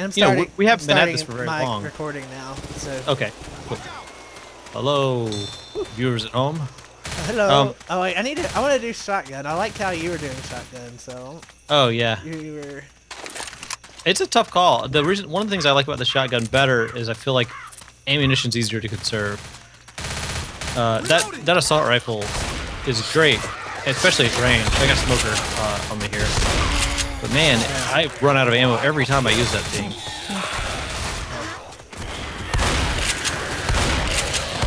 And I'm You know, starting. we- we haven't been at this for very my long. recording now. So Okay. Cool. Hello, viewers at home. hello. Um, oh wait, I need to. I want to do shotgun. I like how you were doing shotgun. So Oh yeah, you, you were. it's a tough call. The reason, one of the things I like about the shotgun better is I feel like ammunition's easier to conserve. Uh, that that assault rifle is great, especially at range. I got smoker uh, on me here, but man, I run out of ammo every time I use that thing.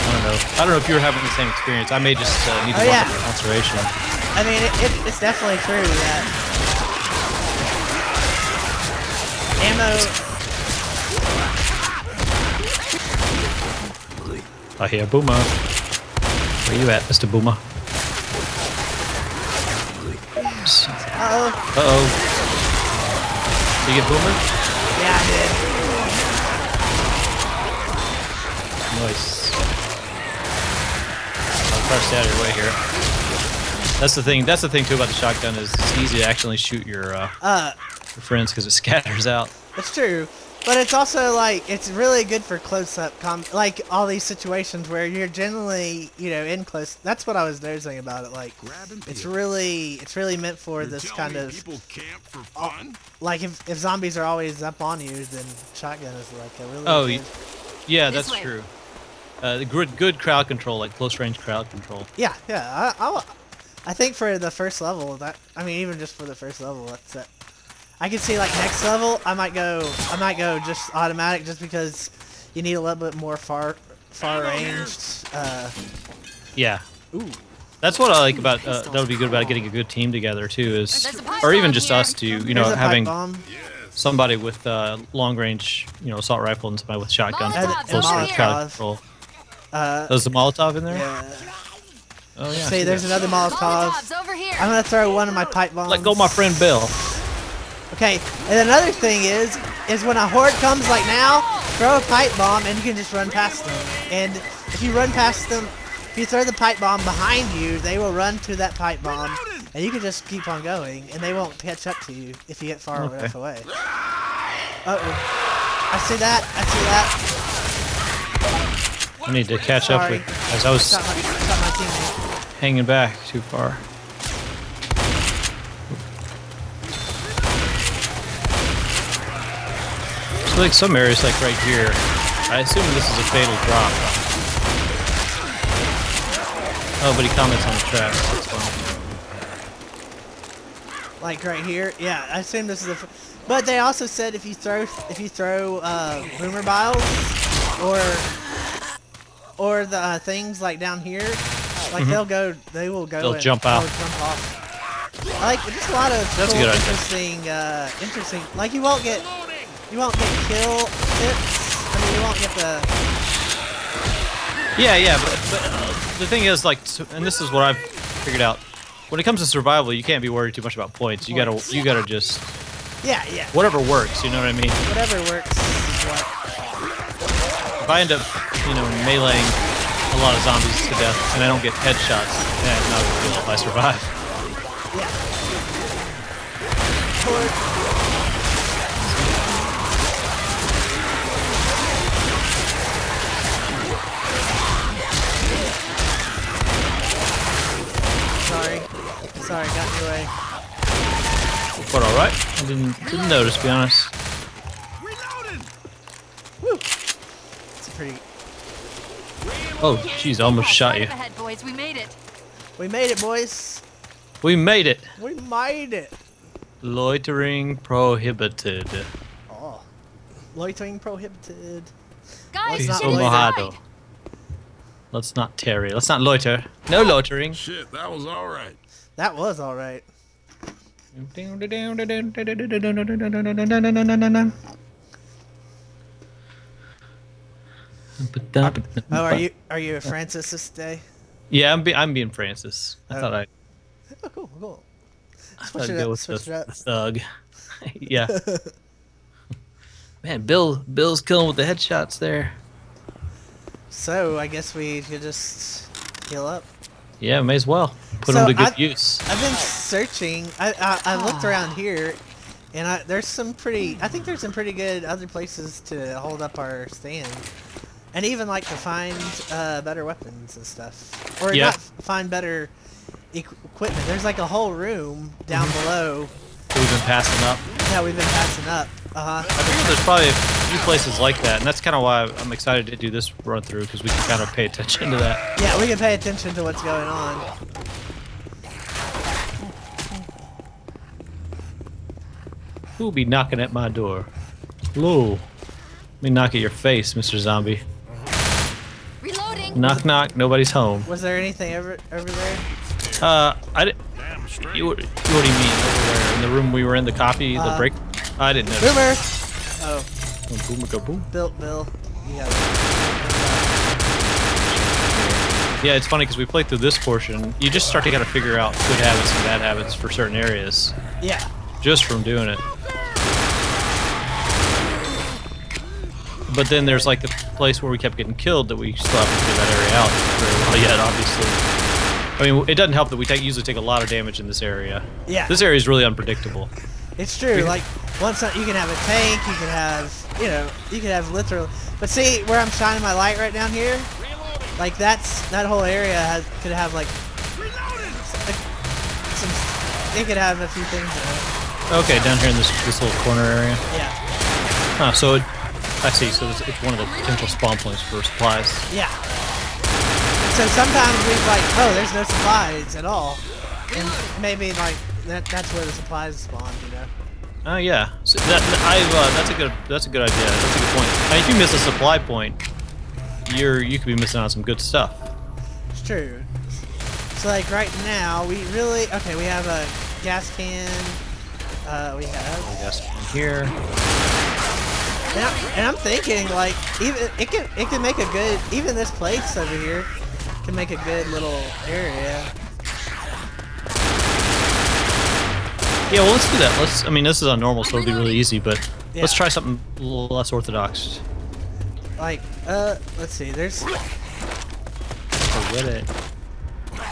I don't know. I don't know if you're having the same experience. I may just uh, need to Oh, yeah. on concentration. I mean, it, it, it's definitely true that ammo. I hear Boomer. Where you at, Mr. Boomer? Uh oh. Uh oh. Did you get Boomer? Yeah, I did. Nice. I'll try to stay out of your way here. That's the thing. That's the thing too about the shotgun is it's easy to actually shoot your uh, Uh, your friends because it scatters out. That's true. But it's also like it's really good for close-up com like all these situations where you're generally, you know, in close. That's what I was noticing about it. Like, it's really, it's really meant for You're this telling kind me of people camp for fun. like if, if zombies are always up on you, then shotgun is like a really. Oh, good- y- Yeah, This that's way. true. Uh, good good crowd control, like close range crowd control. yeah, yeah. I, I, I think for the first level, that I mean, even just for the first level, that's it. I can see like next level, I might go, I might go just automatic, just because you need a little bit more far, far ranged. Uh, Yeah. ooh. That's what I like about uh, that would be good about getting a good team together too is, There's a pipe or even just us to you know There's a pipe having bomb. somebody with uh, long range you know assault rifle and somebody with shotgun for Molotovs close over crowd control. Uh, There's the Molotov in there. yeah. Oh yeah. See, there's another Molotov. Over here. I'm gonna throw one of my pipe bombs. Let go, my friend Bill. Okay, and another thing is, is when a horde comes like now, throw a pipe bomb and you can just run past them. And if you run past them, if you throw the pipe bomb behind you, they will run to that pipe bomb, and you can just keep on going, and they won't catch up to you if you get far Okay. enough away. Uh oh, I see that. I see that. I need to catch up Sorry. with as I was Got my, got my hanging back too far. So like some areas like right here, I assume this is a fatal drop. Oh, but he comments on the trap. That's fine. Like right here. Yeah, I assume this is a. f- But they also said if you throw if you throw uh, boomer biles or or the uh, things like down here, like they'll go, they will go. They'll and- jump out. they'll jump off. Like just a lot of That's cool, interesting, uh, interesting. Like you won't get you won't get kill tips. I mean, you won't get the. Yeah, yeah, but, but uh, the thing is, like, and this is what I've figured out. When it comes to survival, you can't be worried too much about points. You gotta, you gotta just Yeah, yeah. whatever works. You know what I mean? Whatever works. Is what. If I end up, you know, meleeing a lot of zombies to death and I don't get headshots, yeah, not a big deal if I survive. Yeah. Horde. Sorry, got in your way. But all right, I didn't didn't notice, to be honest. Reloading. Woo! It's pretty. Oh, jeez, I almost shot you. ahead, boys. We made it. We made it, boys. We made it. We made it. Loitering prohibited. Oh. Loitering prohibited. Guys, Let's not get loiter. inside. Let's not tarry. Let's not loiter. No loitering. Shit, that was all right. That was alright. Oh, are you are you a Francis this day? Yeah, I'm, be- I'm being Francis. I Oh. thought I, Oh, cool, cool. I'd Switch it go up, with switch the, it the thug. yeah. Man, Bill, Bill's killing with the headshots there. So I guess we could just heal up. Yeah, may as well put So them to good I- use. I've been searching. I I, I looked around here, And I, there's some pretty, I think there's some pretty good other places to hold up our stand. And even like to find uh, better weapons and stuff. Or Yeah. not find better equ- equipment. There's like a whole room down Mm-hmm. below that we've been passing up. Yeah, we've been passing up. Uh-huh. I figure there's probably a few places like that, and that's kind of why I'm excited to do this run through because we can kind of pay attention to that. Yeah, we can pay attention to what's going on. Who'll be knocking at my door? Hello. Let me knock at your face, Mr. Zombie. Reloading. Knock, knock. Nobody's home. Was there anything over over there? Uh, I didn't. Damn. You, what do you mean over there in the room we were in? The coffee, the Uh, break. I didn't know. Boomer! Oh, Oh, boomer go boom. Bill, Bill. Yeah. Yeah, it's funny because we played through this portion. You just start to kind of figure out good habits and bad habits for certain areas Yeah. just from doing it. But then there's like the place where we kept getting killed that we still haven't figured that area out very well uh, yet, obviously. I mean, it doesn't help that we take, usually take a lot of damage in this area. Yeah. This area is really unpredictable. It's true. Like once uh, you can have a tank, you can have you know you can have literal. But see where I'm shining my light right down here, like that's that whole area has could have like some. It could have a few things in it. Okay, down here in this this little corner area. Yeah. Huh, so it, I see. So it's, one of the potential spawn points for supplies. Yeah. So sometimes we've like, oh, there's no supplies at all, and maybe like that that's where the supplies spawn. You know. Oh yeah, so that, I've, uh, that's a good that's a good idea. That's a good point. I mean, if you miss a supply point, you're you could be missing out on some good stuff. It's true. So like right now, we really okay. We have a gas can. Uh, we have. Gas can here. And, I, and I'm thinking like even it can it can make a good even this place over here can make a good little area. Yeah, well, let's do that. Let's. I mean, this is on normal, so it'll be really easy. But let's try something a little less orthodox. Like uh, let's see. There's Oh, it.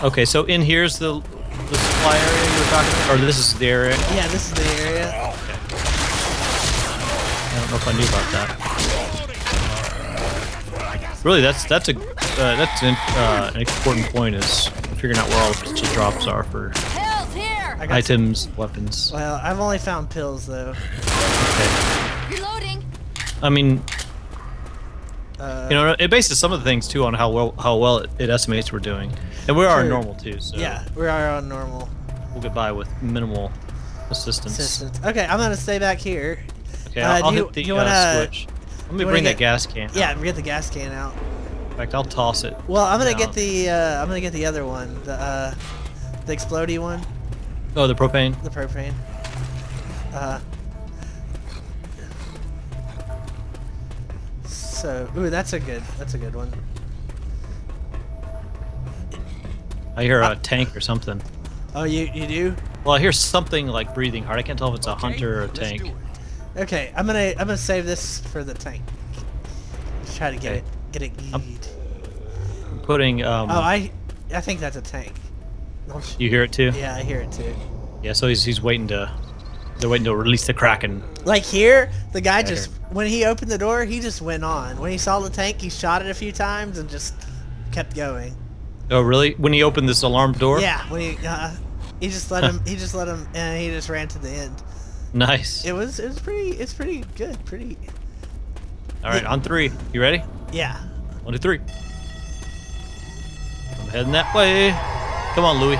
Okay, so in here's the the supply area you were talking about, or this is the area. yeah, this is the area. I don't know if I knew about that. Really, that's that's a uh, that's an, uh, an important point is figuring out where all the drops are for Pills here. I got items, weapons. Well, I've only found pills though. Okay. Reloading. I mean, Uh, you know, it bases some of the things too on how well how well it, it estimates we're doing, and we are True. normal too. So yeah, we are on normal we'll get by with minimal assistance. assistance. Okay, I'm gonna stay back here. Okay, Uh, I'll, I'll do you- hit the you uh, wanna- switch. Let me bring get- that gas can. Yeah, out. get the gas can out. In fact, I'll toss it. Well, I'm gonna down. get the uh, I'm gonna get the other one, the uh, the explodey one, Oh, the propane. the propane. Uh. So, ooh, that's a good, that's a good one. I hear Uh, a tank or something. Oh, you you do? Well, I hear something like breathing hard. I can't tell if it's a hunter or a let's tank. Okay, I'm gonna I'm gonna save this for the tank. Try to get Okay. it get it I'm- putting. Um, Oh, I I think that's a tank. You hear it too? Yeah, I hear it too. Yeah. So he's he's waiting to. They're waiting to release the kraken. Like here, the guy Right just when he opened the door, he just went on. When he saw the tank, he shot it a few times and just kept going. Oh, really? When he opened this alarm door? Yeah, when he uh, he just let him he just let him and he just ran to the end. Nice. It was it was pretty it's pretty good, pretty All right, on three. You ready? yeah. One, two, three. I'm heading that way. Come on, Louie.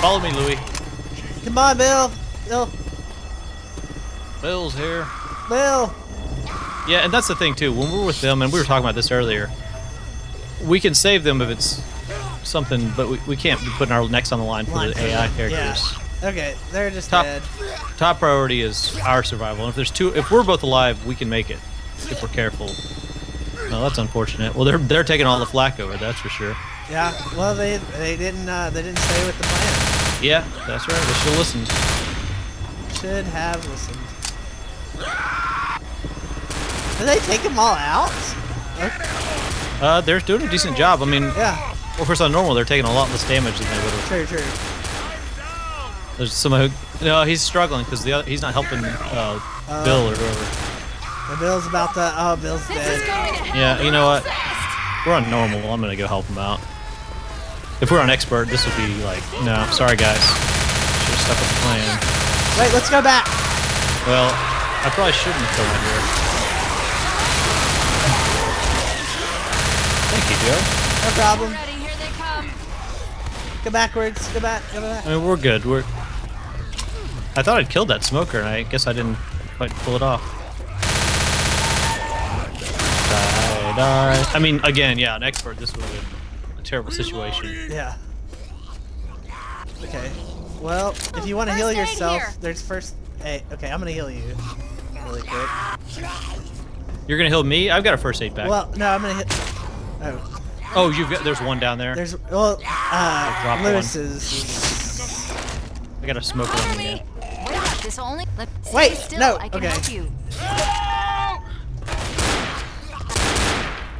Follow me, Louie. Come on, Bill. Bill. Bill's here. Bill. Yeah, and that's the thing too. When we're with them, and we were talking about this earlier, we can save them if it's something, but we, we can't be putting our necks on the line for Line the AI characters. Yeah. Okay, they're just Top- dead. Top priority is our survival. And if there's two, if we're both alive, we can make it if we're careful. No, that's unfortunate. Well, they're they're taking all the flack over. That's for sure. Yeah. Well, they they didn't uh, they didn't stay with the plan. Yeah, that's right. They should have listened. Should have listened. Did they take them all out? Okay. Uh, they're doing a decent job. I mean, Yeah. well, first on normal, they're taking a lot less damage than they would have. True. True. There's somebody. Who, no, he's struggling because the other, he's not helping uh, Bill or whoever. And Bill's about to. Oh, Bill's This is dead. going to Yeah, you know what? We're on normal. I'm gonna go help him out. If we're on expert, this would be like, no, sorry guys. Should have stuck with the plan. Wait, let's go back. Well, I probably shouldn't have killed him here. Thank you, Joe. No problem. Ready, here they come. Go backwards. Go back. Go back. I mean, we're good. We're. I thought I'd killed that smoker, and I guess I didn't quite pull it off. Die, die. I mean, again, yeah, an expert. This would have been a terrible situation. Yeah. Okay. Well, if you want to heal yourself, here. there's first. Hey, okay, I'm gonna heal you really quick. You're gonna heal me? I've got a first aid pack. Well, no, I'm gonna hit. Oh, oh, you've got. There's one down there. there's well, uh, dropped one. Louis's. I got a smoker on me. me. Wait, this only. Let, stay Wait, still. no, I can okay. help you.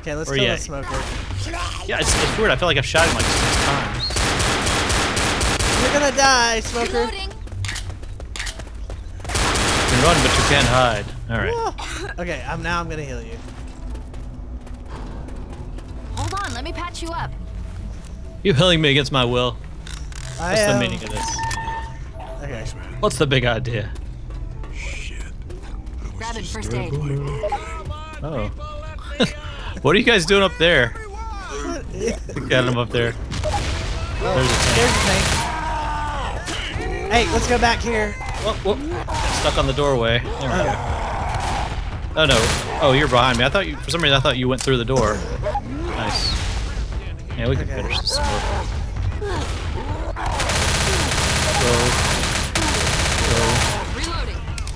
Okay, let's Where kill you the smoker. Yeah, it's, it's weird. I feel like I've shot him like six times. You're gonna die, smoker. Reloading. You can run, but you can't hide. All right. Okay, I'm now. I'm gonna heal you. Hold on, let me patch you up. You healing me against my will. I What's the meaning of this? Okay. What's the big idea? Shit. Grabbing first aid. Oh. what are you guys doing up there? Got him up there. There's a tank. There's the tank. Hey, let's go back here. Whoop, whoop. Stuck on the doorway. There we go. Oh no. Oh, you're behind me. I thought you, for some reason, I thought you went through the door. Nice. Yeah, we can Okay. finish this smoke. Go.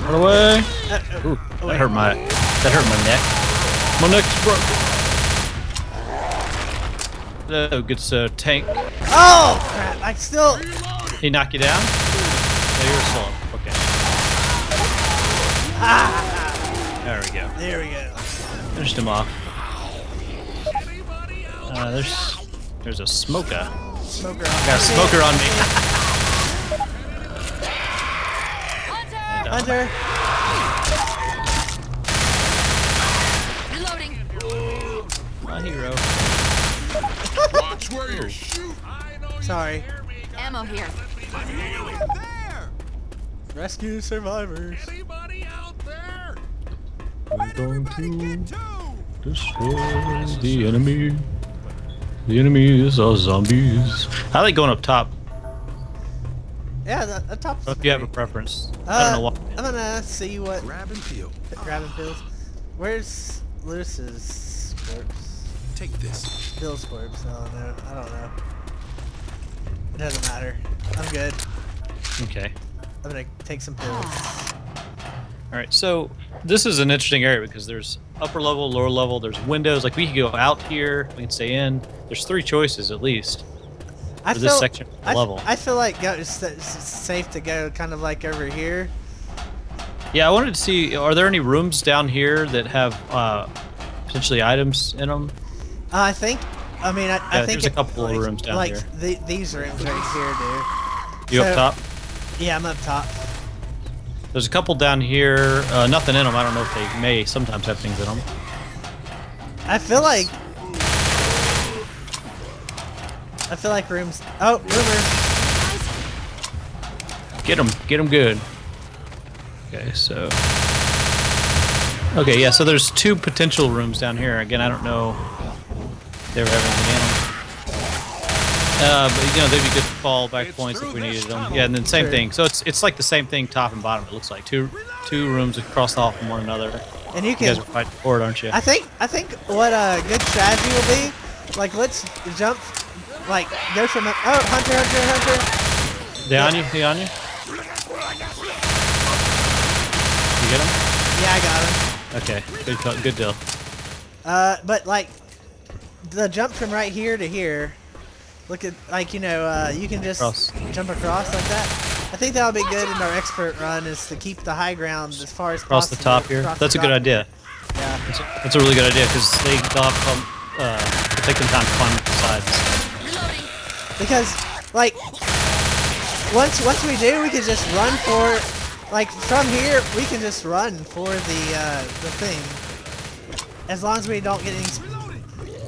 Go. Reloading. Run away. Uh, Ooh, oh, that wait. hurt my, that hurt my neck. My neck's broke. Oh, good so tank. Oh crap! I still. He knock you down? No, you're slow. Okay. There we go. There we go. Finished him off. Uh, there's there's a smoker. Smoker. Got a smoker on me. Hunter. Hunter. Reloading. My hero. Watch where you shoot. Sorry. Ammo here. There. Rescue survivors. Anybody out there? We're going to Two. destroy the enemy. The enemy is our zombies. I like going up top. Yeah, the, the top. If you have a preference, I Uh, don't know why. I'm gonna see what Grab and peel. grabbing pills. Where's Louis's corpse? Take this. Bill's corpse. I don't know. I don't know. It doesn't matter. I'm good. Okay. I'm gonna take some pills. All right, so this is an interesting area because there's upper level, lower level. There's windows. Like we could go out here. We can stay in. There's three choices at least. I For this feel, section I, level. I feel like go, it's, it's safe to go kind of like over here. Yeah, I wanted to see. Are there any rooms down here that have uh, potentially items in them? Uh, I think. I mean, I, I Yeah, think there's a couple of rooms down like here. the- these rooms right here, dude. You So- up top? Yeah, I'm up top. There's a couple down here. Uh, nothing in them. I don't know if they may sometimes have things in them. I feel like. I feel like rooms. Oh, rumor. Get them. Get them good. Okay, so. Okay, yeah. So there's two potential rooms down here. Again, I don't know. If they were everything in them. Uh, but you know they'd be good fallback points if we needed them. Yeah, and then same Sure. thing. So it's it's like the same thing, top and bottom. It looks like two two rooms across the hall from one another. And you You guys can. are fighting for it, aren't you? I think. I think what a good strategy will be. Like, let's jump. Like, go from. A, oh, hunter, hunter, hunter. They on you? They on you? You get them? Yeah, I got him. Okay, good good deal. Uh, but like, the jump from right here to here. Look at like you know uh, you can just Cross. jump across like that. I think that'll be good in our expert run is to keep the high ground as far as possible. Across the top here. Across That's a the good top. idea. Yeah. That's a, that's a really good idea because they have to, uh, take them time to climb up the sides. Because like once once we do, we can just run for, like from here, we can just run for the uh, the thing. As long as we don't get any,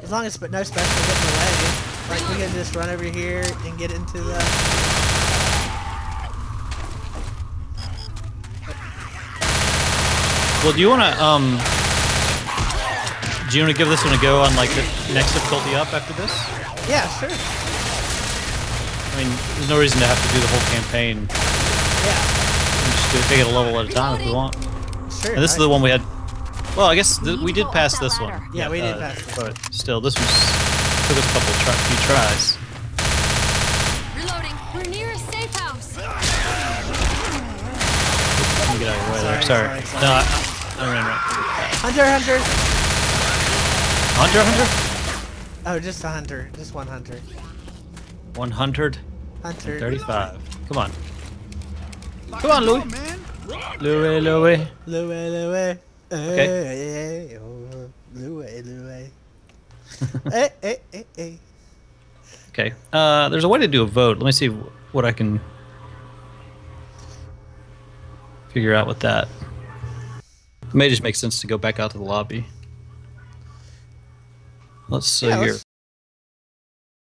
as long as but no special get in the way. Like we can just run over here and get into the. Well, do you want to um? Do you want to give this one a go on like the next difficulty up after this? Yeah, sure. I mean, there's no reason to have to do the whole campaign. Yeah, We just do it, take it a level at a time if we want. sure. And this is the one we had. Well, I guess th- we did pass up that this one. ladder. Yeah, we did uh, pass this But still, this was took us a couple try, few tries. Reloading. We're near a safe house. Let me get out of your way there. Sorry, Sorry. sorry, No, I, I ran right. Hunter, hunter. Hunter, hunter. Oh, just a hunter. Just one hunter. One hundred Hunter. thirty-five. Come on. Come on, Louis. man. Louis, Louis. Louis, Louis. Okay. Hey, oh, Louis, Louis. hey, hey, hey, hey. Okay. Uh, there's a way to do a vote. Let me see what I can figure out with that. It may just make sense to go back out to the lobby. Let's see Yeah, here. let's-